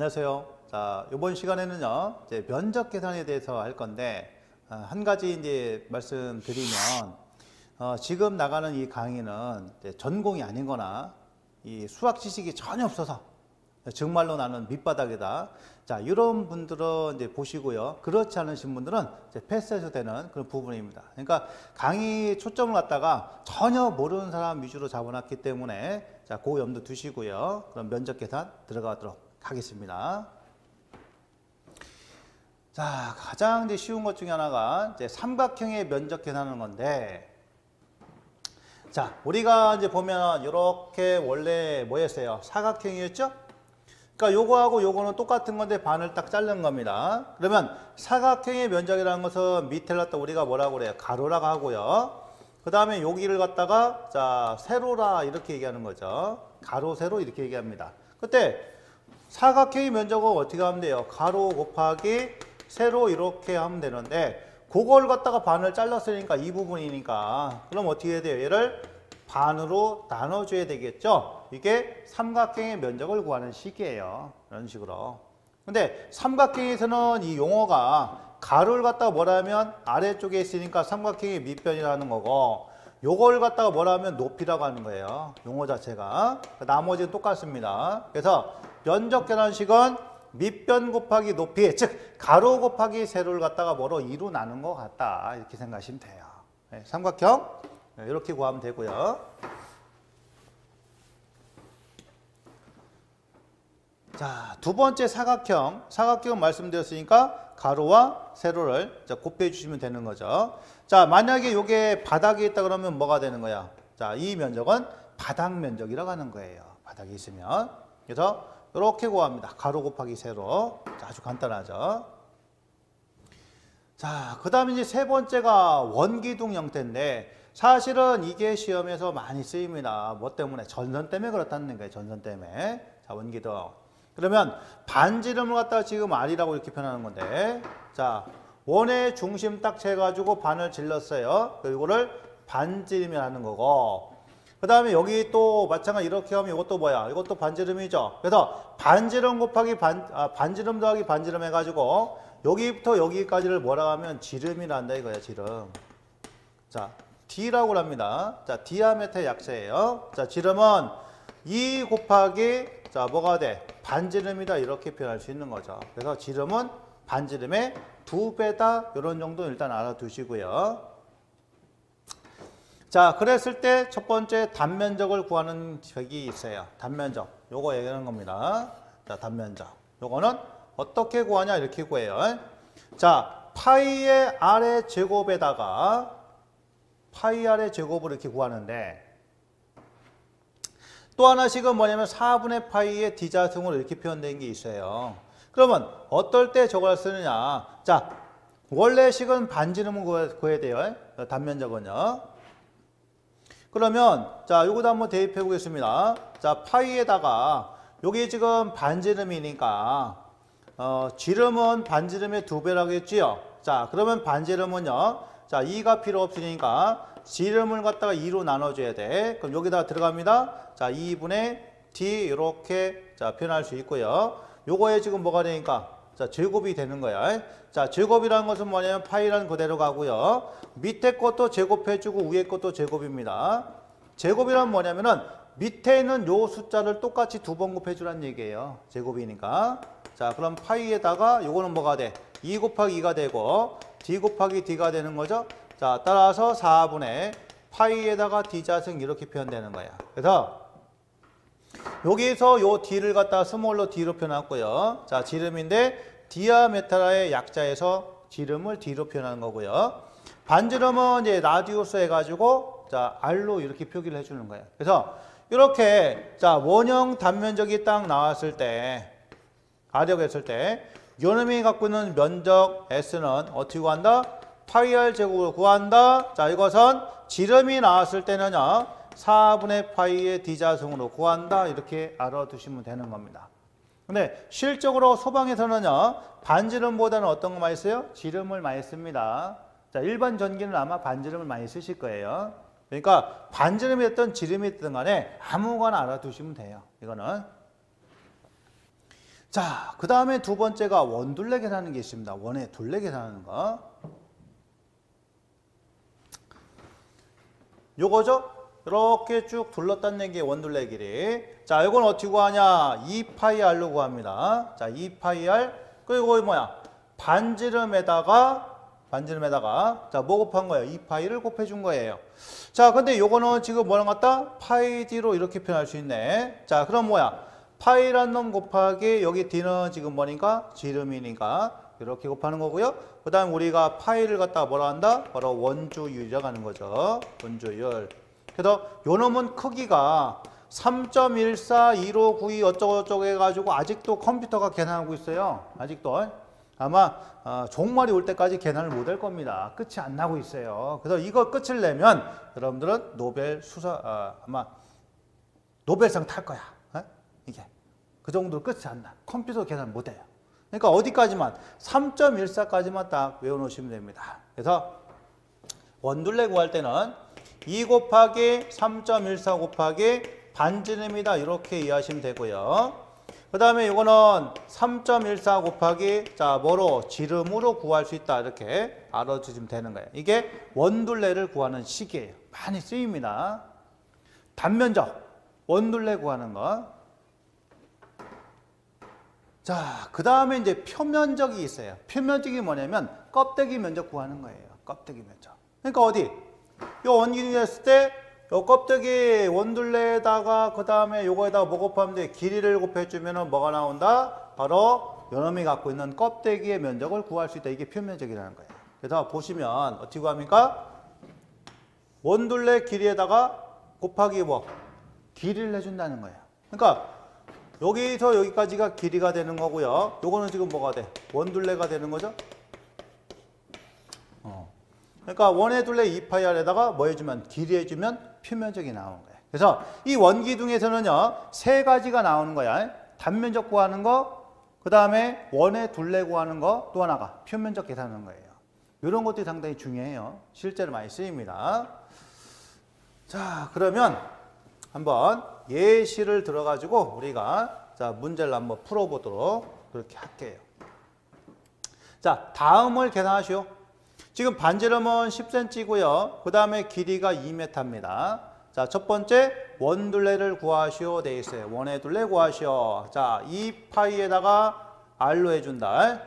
안녕하세요. 자, 이번 시간에는요, 이제 면적 계산에 대해서 할 건데, 어, 한 가지 이제 말씀드리면, 어, 지금 나가는 이 강의는 전공이 아니거나, 이 수학 지식이 전혀 없어서, 정말로 나는 밑바닥이다. 자, 이런 분들은 이제 보시고요. 그렇지 않으신 분들은 이제 패스해도 되는 그런 부분입니다. 그러니까 강의 초점을 갖다가 전혀 모르는 사람 위주로 잡아놨기 때문에 자, 그 염두 두시고요. 그럼 면적 계산 들어가도록 하겠습니다. 자, 가장 이제 쉬운 것 중에 하나가 이제 삼각형의 면적 계산하는 건데, 자, 우리가 이제 보면 이렇게 원래 뭐였어요? 사각형이었죠? 그러니까 요거하고 요거는 똑같은 건데 반을 딱 자른 겁니다. 그러면 사각형의 면적이라는 것은 밑에를 갖다 우리가 뭐라고 그래요? 가로라고 하고요. 그 다음에 여기를 갖다가 자 세로라 이렇게 얘기하는 거죠. 가로 세로 이렇게 얘기합니다. 그때 사각형의 면적은 어떻게 하면 돼요? 가로 곱하기 세로 이렇게 하면 되는데 그걸 갖다가 반을 잘랐으니까 이 부분이니까 그럼 어떻게 해야 돼요? 얘를 반으로 나눠줘야 되겠죠? 이게 삼각형의 면적을 구하는 식이에요. 이런 식으로. 근데 삼각형에서는 이 용어가 가로를 갖다가 뭐라면 아래쪽에 있으니까 삼각형의 밑변이라는 거고 요걸 갖다가 뭐라면 높이라고 하는 거예요. 용어 자체가. 나머지는 똑같습니다. 그래서 면적 계산식은 밑변 곱하기 높이, 즉 가로 곱하기 세로를 갖다가 뭐로 2로 나눈 것 같다. 이렇게 생각하시면 돼요. 네, 삼각형 네, 이렇게 구하면 되고요. 자, 두 번째 사각형. 사각형 말씀드렸으니까 가로와 세로를 자, 곱해 주시면 되는 거죠. 자, 만약에 이게 바닥에 있다 그러면 뭐가 되는 거야? 자, 이 면적은 바닥 면적이라고 하는 거예요. 바닥에 있으면. 그래서 이렇게 구합니다. 가로 곱하기 세로. 자, 아주 간단하죠. 자, 그 다음에 이제 세 번째가 원기둥 형태인데 사실은 이게 시험에서 많이 쓰입니다. 뭐 때문에? 전선 때문에 그렇다는 거예요. 전선 때문에. 자, 원기둥. 그러면 반지름을 갖다가 지금 R이라고 이렇게 표현하는 건데 자, 원의 중심 딱 재가지고 반을 질렀어요. 이거를 반지름이라는 거고 그 다음에 여기 또 마찬가지 이렇게 하면 이것도 뭐야? 이것도 반지름이죠. 그래서 반지름 곱하기 반, 아, 반지름 더하기 반지름 해가지고 여기부터 여기까지를 뭐라 하면 지름이란다 이거야, 지름. 자, D라고 합니다. 자, diameter 약자예요. 자, 지름은 2 곱하기 자, 뭐가 돼? 반지름이다 이렇게 표현할 수 있는 거죠. 그래서 지름은 반지름의 두 배다 이런 정도 일단 알아두시고요. 자, 그랬을 때 첫 번째 단면적을 구하는 적이 있어요. 단면적. 요거 얘기하는 겁니다. 자, 단면적. 요거는 어떻게 구하냐 이렇게 구해요. 자, 파이의 아래 제곱에다가 파이 아래 제곱을 이렇게 구하는데 또 하나씩은 뭐냐면 4분의 파이의 D자승으로 이렇게 표현된 게 있어요. 그러면 어떨 때 저걸 쓰느냐. 자, 원래 식은 반지름을 구해야 돼요. 단면적은요. 그러면 자, 요거도 한번 대입해 보겠습니다. 자, 파이에다가 여기 지금 반지름이니까 어, 지름은 반지름의 두 배라고 했지요. 자, 그러면 반지름은요. 자, 2가 필요 없으니까 지름을 갖다가 2로 나눠줘야 돼. 그럼 여기다 들어갑니다. 자, 2분의 d 이렇게 자 표현할 수 있고요. 요거에 지금 뭐가 되니까 자 제곱이 되는 거야. 자 제곱이라는 것은 뭐냐면 파이라는 그대로 가고요. 밑에 것도 제곱해주고 위에 것도 제곱입니다. 제곱이란 뭐냐면은 밑에 있는 요 숫자를 똑같이 두 번 곱해주란 얘기예요. 제곱이니까. 자 그럼 파이에다가 요거는 뭐가 돼? 2 곱하기 2가 되고 d 곱하기 d가 되는 거죠. 자 따라서 4분의 파이에다가 d자승 이렇게 표현되는 거야. 그래서 여기서 요 D를 갖다 small로 D로 표현했고요. 자, 지름인데 diameter라의 약자에서 지름을 D로 표현하는 거고요. 반지름은 이제 radius 해가지고 자, R로 이렇게 표기를 해주는 거예요. 그래서 이렇게 자, 원형 단면적이 딱 나왔을 때 가정했을 때 요놈이 갖고 있는 면적 S는 어떻게 구한다? 파이 R 제곱을 구한다. 자, 이것은 지름이 나왔을 때는요. 4분의 파이의 D자승으로 구한다 이렇게 알아두시면 되는 겁니다. 근데 실적으로 소방에서는요 반지름보다는 어떤 거 많이 써요? 지름을 많이 씁니다. 자 일반 전기는 아마 반지름을 많이 쓰실 거예요. 그러니까 반지름이 됐든 지름이 됐든 간에 아무거나 알아두시면 돼요. 이거는 자, 그 다음에 두 번째가 원둘레 계산하는 게 있습니다. 원의 둘레 계산하는 거. 요거죠? 이렇게 쭉 둘러딴는 게 원둘레 길이. 자, 이건 어떻게 구하냐? 2파이 r로 구합니다. 자, 2파이 r. 그리고 이 뭐야? 반지름에다가 반지름에다가 자, 뭐 곱한 거예요? 2파이를 곱해 준 거예요. 자, 근데 요거는 지금 뭐랑 같다? 파이 d로 이렇게 표현할 수 있네. 자, 그럼 뭐야? 파이란 놈 곱하기 여기 d는 지금 뭐니까? 지름이니까 이렇게 곱하는 거고요. 그 다음 우리가 파이를 갖다가 뭐라 한다? 바로 원주율이라고 하는 거죠. 원주율. 그래서 요 놈은 크기가 3.141592 어쩌고저쩌고 해가지고 아직도 컴퓨터가 계산하고 있어요. 아직도. 아마 어, 종말이 올 때까지 계산을 못 할 겁니다. 끝이 안 나고 있어요. 그래서 이거 끝을 내면 여러분들은 노벨 수사 어, 아마 노벨상 탈 거야. 어? 이게 그 정도 끝이 안 나. 컴퓨터 계산 못 해요. 그러니까 어디까지만 3.14까지만 딱 외워놓으시면 됩니다. 그래서 원둘레 구할 때는 2 곱하기 3.14 곱하기 반지름이다 이렇게 이해하시면 되고요. 그 다음에 이거는 3.14 곱하기 자 뭐로 지름으로 구할 수 있다 이렇게 알아주시면 되는 거예요. 이게 원둘레를 구하는 식이에요. 많이 쓰입니다. 단면적 원둘레 구하는 거. 자, 그 다음에 이제 표면적이 있어요. 표면적이 뭐냐면 껍데기 면적 구하는 거예요. 껍데기 면적. 그러니까 어디? 요 원기둥이 했을 때, 요 껍데기 원둘레에다가 그 다음에 요거에다가 뭐 곱하면 돼? 길이를 곱해주면은 뭐가 나온다? 바로 요놈이 갖고 있는 껍데기의 면적을 구할 수 있다. 이게 표면적이라는 거예요. 그래서 보시면 어떻게 구합니까? 원둘레 길이에다가 곱하기 뭐? 길이를 해준다는 거예요. 그러니까 여기서 여기까지가 길이가 되는 거고요. 요거는 지금 뭐가 돼? 원둘레가 되는 거죠? 어. 그러니까 원의 둘레 2파이 r에다가 뭐 해주면 길이 해주면 표면적이 나오는 거예요. 그래서 이 원기둥에서는요 세 가지가 나오는 거야. 단면적 구하는 거, 그 다음에 원의 둘레 구하는 거, 또 하나가 표면적 계산하는 거예요. 이런 것들이 상당히 중요해요. 실제로 많이 쓰입니다. 자 그러면 한번 예시를 들어가지고 우리가 자 문제를 한번 풀어보도록 그렇게 할게요. 자 다음을 계산하시오. 지금 반지름은 10cm고요. 그 다음에 길이가 2m입니다. 자, 첫 번째 원둘레를 구하시오 돼 있어요. 원의 둘레 구하시오. 자, 2파이에다가 r로 해준다.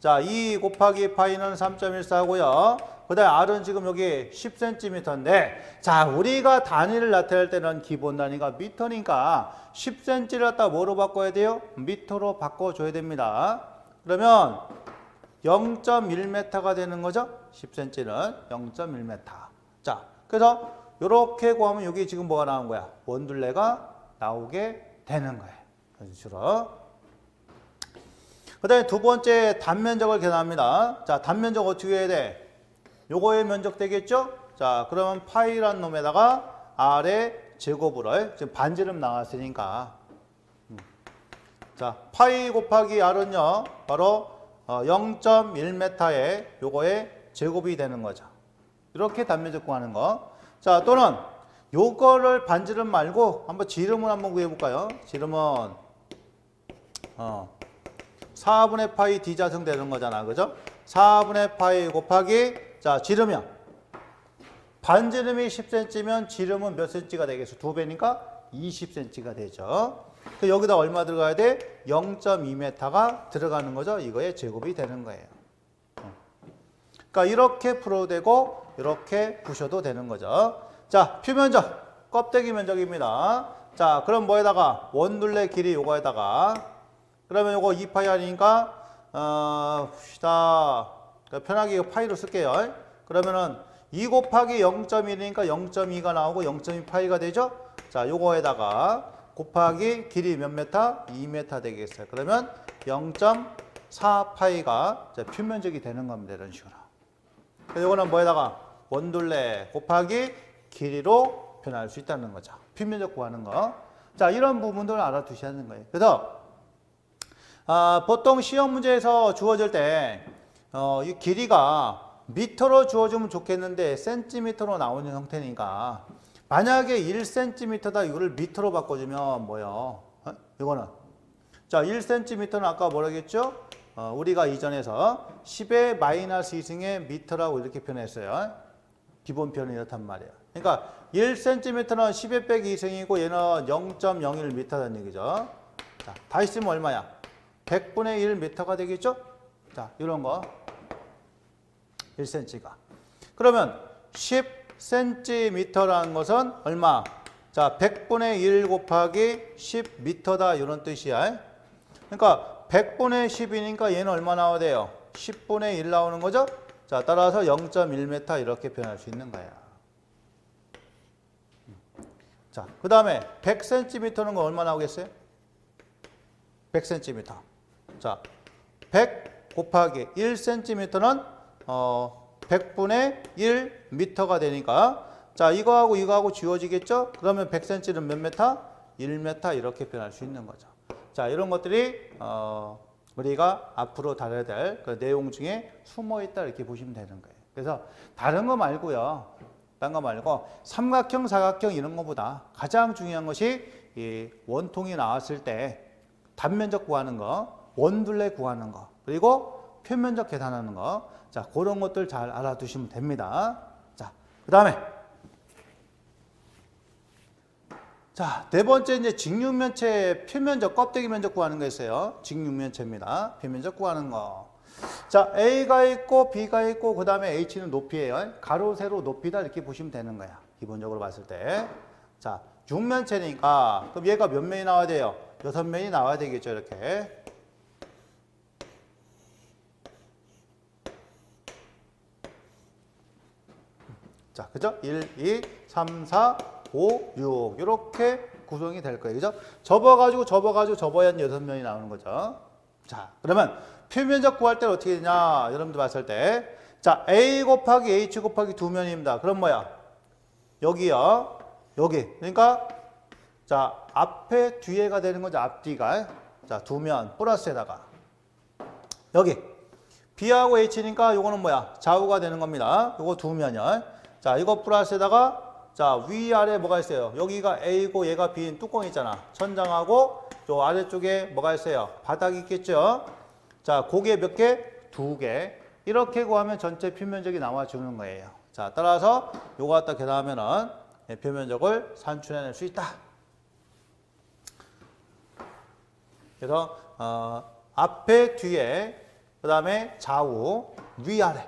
자, 2 곱하기 파이는 3.14고요. 그 다음에 r은 지금 여기 10cm인데 자, 우리가 단위를 나타낼 때는 기본 단위가 미터니까 10cm를 갖다 뭐로 바꿔야 돼요? 미터로 바꿔줘야 됩니다. 그러면 0.1m가 되는 거죠. 10cm는 0.1m. 자, 그래서 이렇게 구하면 여기 지금 뭐가 나온 거야? 원둘레가 나오게 되는 거예요. 그런 식으로. 그 다음에 두 번째 단면적을 계산합니다. 자, 단면적 어떻게 해야 돼? 요거의 면적 되겠죠? 자, 그러면 파이란 놈에다가 R의 제곱을 지금 반지름 나왔으니까 음. 자, 파이 곱하기 R은요, 바로 0.1m의 요거의 제곱이 되는 거죠. 이렇게 단면적 구하는 거. 자, 또는 요거를 반지름 말고 한번 지름을 한번 구해 볼까요? 지름은 어 4분의 파이 D자승 되는 거잖아. 그죠? 4분의 파이 곱하기 자, 지름이요. 반지름이 10cm면 지름은 몇 cm가 되겠어? 두 배니까 20cm가 되죠. 그 여기다 얼마 들어가야 돼? 0.2m가 들어가는 거죠. 이거의 제곱이 되는 거예요. 어. 그러니까 이렇게 풀어도 되고 이렇게 부셔도 되는 거죠. 자, 표면적, 껍데기 면적입니다. 자, 그럼 뭐에다가 원둘레 길이 요거에다가 그러면 요거 2파이 아니니까 어, 봅시다. 그러니까 편하게 파이로 쓸게요. 그러면은 2 곱하기 0.1이니까 0.2가 나오고 0.2파이가 되죠? 자, 요거에다가 곱하기 길이 몇 메타? 2메타 되겠어요. 그러면 0.4파이가 표면적이 되는 겁니다. 이런 식으로. 이거는 뭐에다가 원둘레 곱하기 길이로 변할 수 있다는 거죠. 표면적 구하는 거. 자, 이런 부분들을 알아두셔야 하는 거예요. 그래서 아, 보통 시험 문제에서 주어질 때 어, 이 길이가 미터로 주어지면 좋겠는데 센티미터로 나오는 형태니까 만약에 1cm다 이거를 미터로 바꿔주면 뭐요? 어? 이거는 자, 1cm는 아까 뭐라겠죠? 어, 우리가 이전에서 10의 마이너스 2승의 미터라고 이렇게 표현했어요. 기본 표현이 이렇단 말이에요. 그러니까 1cm는 10의 빼기 2승이고 얘는 0.01m라는 얘기죠. 자, 다시 쓰면 얼마야? 100분의 1m가 되겠죠? 자, 이런 거 1cm가. 그러면 10cm라는 것은 얼마? 자, 100분의 1 곱하기 10m다 이런 뜻이야. 그러니까 100분의 10이니까 얘는 얼마 나와야 돼요? 10분의 1 나오는 거죠? 자, 따라서 0.1m 이렇게 표현할 수 있는 거야. 자, 그 다음에 100cm는 거 얼마 나오겠어요? 100cm. 자, 100 곱하기 1cm는 어, 100분의 1m가 되니까 자, 이거하고 이거하고 지워지겠죠? 그러면 100cm는 몇 메타? 1m 이렇게 표현할 수 있는 거죠. 자, 이런 것들이 어, 우리가 앞으로 다뤄야 될 그 내용 중에 숨어 있다 이렇게 보시면 되는 거예요. 그래서 다른 거 말고요. 딴 거 말고 삼각형, 사각형 이런 거보다 가장 중요한 것이 이 원통이 나왔을 때 단면적 구하는 거, 원둘레 구하는 거, 그리고 표면적 계산하는 거. 자, 그런 것들 잘 알아두시면 됩니다. 자, 그 다음에 자, 네 번째 이제 직육면체 표면적 껍데기 면적 구하는 거 있어요. 직육면체입니다. 표면적 구하는 거. 자, A가 있고 B가 있고 그 다음에 H는 높이에요. 가로 세로 높이다 이렇게 보시면 되는 거야. 기본적으로 봤을 때. 자, 육면체니까 그럼 얘가 몇 면이 나와야 돼요? 여섯 면이 나와야 되겠죠, 이렇게. 자, 그죠? 1, 2, 3, 4, 5, 6 이렇게 구성이 될 거예요. 그죠? 접어가지고 접어가지고 접어야 여섯 면이 나오는 거죠. 자, 그러면 표면적 구할 때는 어떻게 되냐? 여러분들 봤을 때. 자, A 곱하기 H 곱하기 두 면입니다. 그럼 뭐야? 여기요. 여기. 그러니까 자, 앞에 뒤에가 되는 거죠. 앞뒤가. 자, 두 면 플러스에다가 여기 B하고 H니까 요거는 뭐야? 좌우가 되는 겁니다. 요거 두 면이요. 자, 이거 플러스에다가 자, 위아래 뭐가 있어요? 여기가 A고 얘가 B인 뚜껑 있잖아. 천장하고 저 아래쪽에 뭐가 있어요? 바닥이 있겠죠? 자, 고개 몇 개? 두 개. 이렇게 구하면 전체 표면적이 나와주는 거예요. 자, 따라서 요거 갖다 계산하면은 예, 표면적을 산출해낼 수 있다. 그래서 어, 앞에 뒤에 그 다음에 좌우 위아래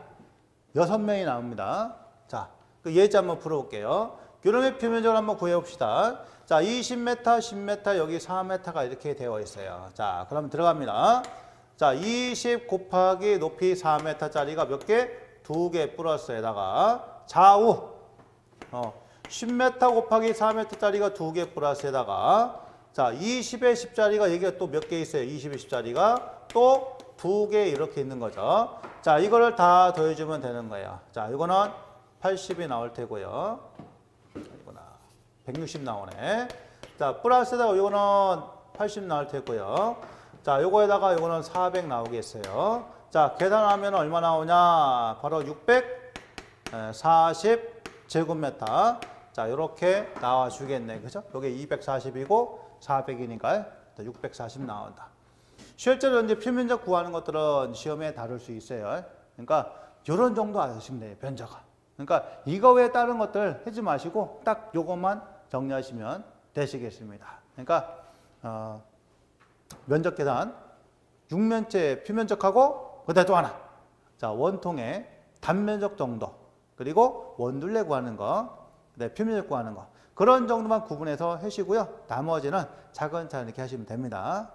여섯 명이 나옵니다. 자, 그 예제 한번 풀어볼게요. 교름의 표면적을 한번 구해봅시다. 자, 20m, 10m, 여기 4m가 이렇게 되어 있어요. 자, 그럼 들어갑니다. 자, 20 곱하기 높이 4m짜리가 몇 개? 두 개 플러스에다가 좌우 어, 10m 곱하기 4m짜리가 두 개 플러스에다가 자, 20의 10짜리가 여기가 또 몇 개 있어요? 20의 10짜리가 또 두 개 이렇게 있는 거죠. 자, 이거를 다 더해주면 되는 거예요. 자, 이거는 80이 나올 테고요. 이거나 160 나오네. 자, 플러스에다가 이거는 80 나올 테고요. 자, 요거에다가 요거는 400 나오겠어요. 자, 계산하면 얼마 나오냐? 바로 640 제곱미터. 자, 이렇게 나와 주겠네. 그죠? 요게 240이고 400이니까 640 나온다. 실제로 이제 표면적 구하는 것들은 시험에 다룰 수 있어요. 그러니까 이런 정도 아시면 돼요. 변자가. 그러니까 이거 외에 다른 것들 하지 마시고 딱 요것만 정리하시면 되시겠습니다. 그러니까 어, 면적 계산, 육면체 표면적하고 그다음 또 하나. 자, 원통의 단면적 정도. 그리고 원둘레 구하는 거. 네, 표면적 구하는 거. 그런 정도만 구분해서 하시고요. 나머지는 차근차근 이렇게 하시면 됩니다.